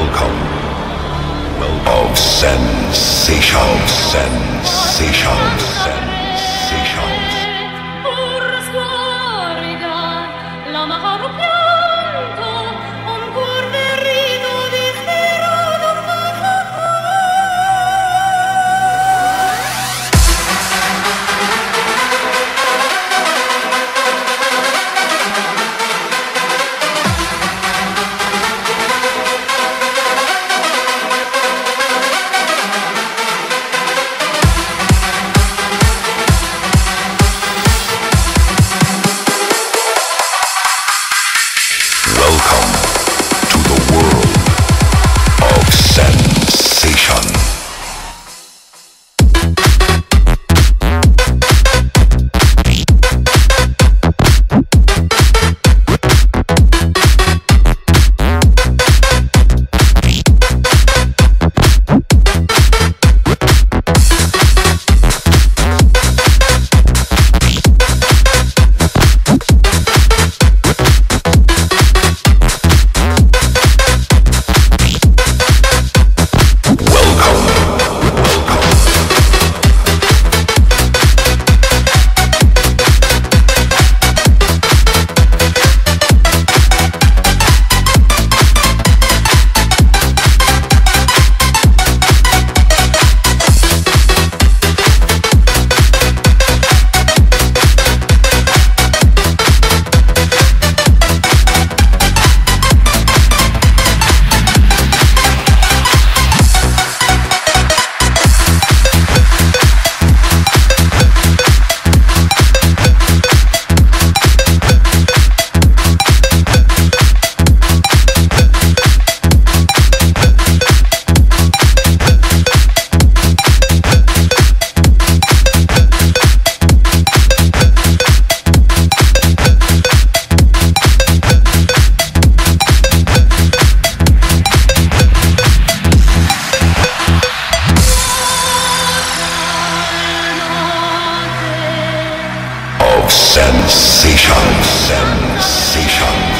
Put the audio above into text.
welcome, welcome of sensation, sensation. sensation, sensation.